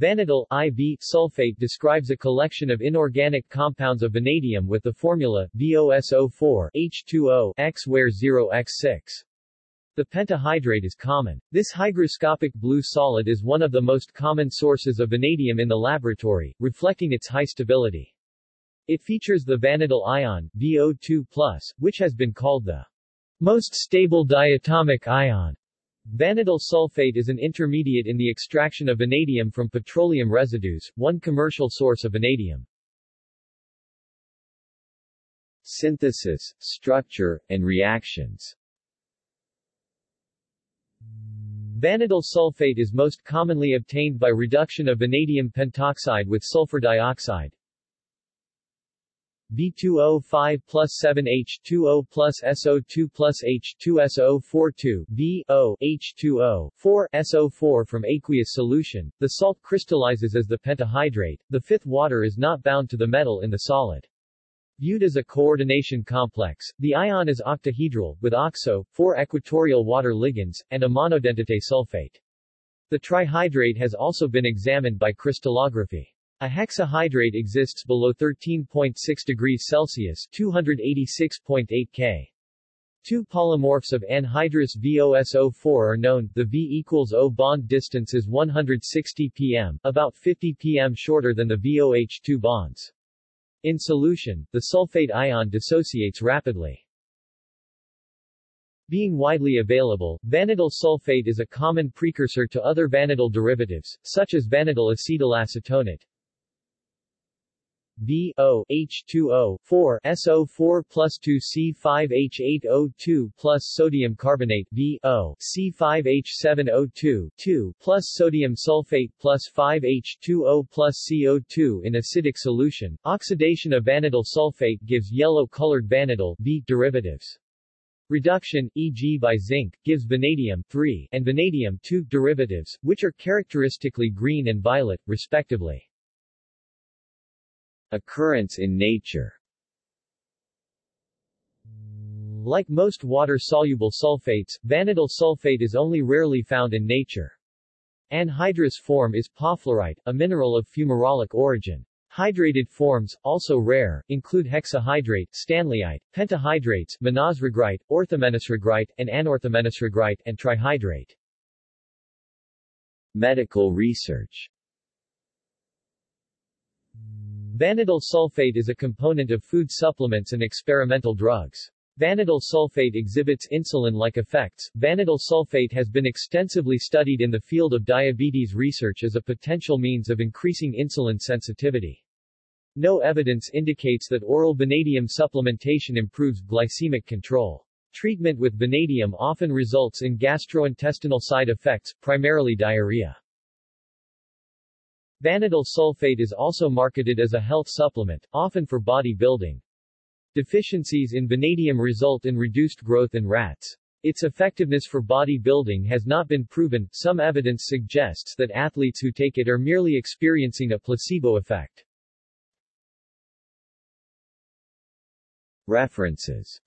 Vanadyl IV sulfate describes a collection of inorganic compounds of vanadium with the formula VOSO4 H2O X where 0x6. The pentahydrate is common. This hygroscopic blue solid is one of the most common sources of vanadium in the laboratory, reflecting its high stability. It features the vanadyl ion, VO2+, which has been called the most stable diatomic ion. Vanadyl sulfate is an intermediate in the extraction of vanadium from petroleum residues, one commercial source of vanadium. Synthesis, structure, and reactions Vanadyl sulfate is most commonly obtained by reduction of vanadium pentoxide with sulfur dioxide, V2O5 plus 7H2O plus SO2 plus H2SO42 V O H2O 4 SO4 from aqueous solution. The salt crystallizes as the pentahydrate. The fifth water is not bound to the metal in the solid. Viewed as a coordination complex, the ion is octahedral, with oxo, four equatorial water ligands, and a monodentate sulfate. The trihydrate has also been examined by crystallography. A hexahydrate exists below 13.6 degrees Celsius 286.8 K. Two polymorphs of anhydrous VOSO4 are known, the V equals O bond distance is 160 pm, about 50 pm shorter than the VOH2 bonds. In solution, the sulfate ion dissociates rapidly. Being widely available, vanadyl sulfate is a common precursor to other vanadyl derivatives, such as vanadyl acetylacetonate, V O H2O 4 SO4 plus 2 C5H8O2 plus sodium carbonate V O C5H7O2 2 plus sodium sulfate plus 5H2O plus CO2 in acidic solution. Oxidation of vanadyl sulfate gives yellow-colored vanadyl V derivatives. Reduction, e.g. by zinc, gives vanadium 3 and vanadium 2 derivatives, which are characteristically green and violet, respectively. Occurrence in nature Like most water-soluble sulfates, vanadyl sulfate is only rarely found in nature. Anhydrous form is pauflerite, a mineral of fumarolic origin. Hydrated forms, also rare, include hexahydrate, stanleyite, pentahydrates, minasragrite, orthominasragrite, and anorthominasragrite, and trihydrate. Medical research Vanadyl sulfate is a component of food supplements and experimental drugs. Vanadyl sulfate exhibits insulin-like effects. Vanadyl sulfate has been extensively studied in the field of diabetes research as a potential means of increasing insulin sensitivity. No evidence indicates that oral vanadium supplementation improves glycemic control. Treatment with vanadium often results in gastrointestinal side effects, primarily diarrhea. Vanadyl sulfate is also marketed as a health supplement, often for body building. Deficiencies in vanadium result in reduced growth in rats. Its effectiveness for body building has not been proven. Some evidence suggests that athletes who take it are merely experiencing a placebo effect. References